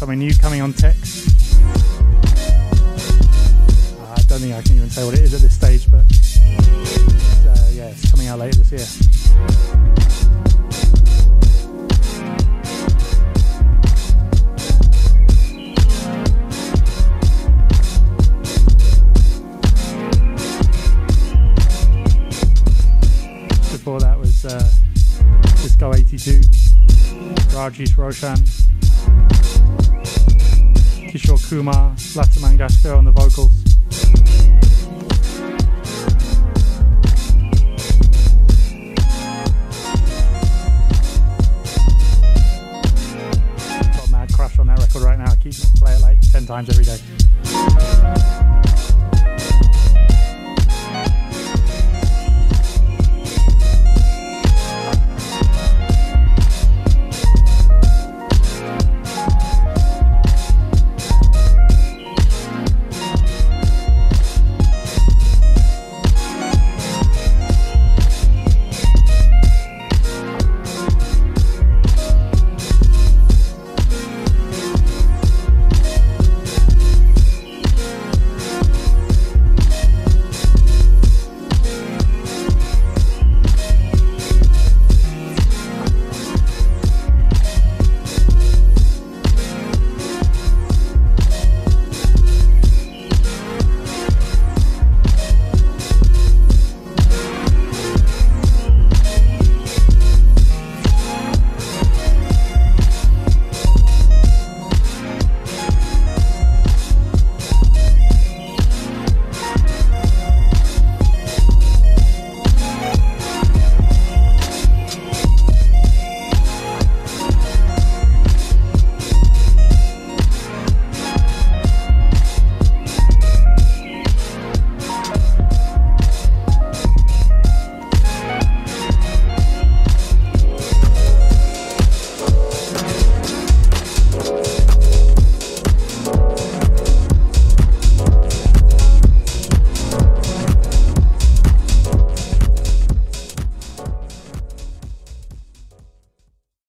something new coming on text. Uh, I don't think I can even say what it is at this stage, but uh, yeah, it's coming out later this year. Before that was uh, Disco 82, Rajesh Roshan, Kishore Kumar, Lata Mangeshkar on the vocals. Got a mad crush on that record right now. I keep play it like 10 times every day.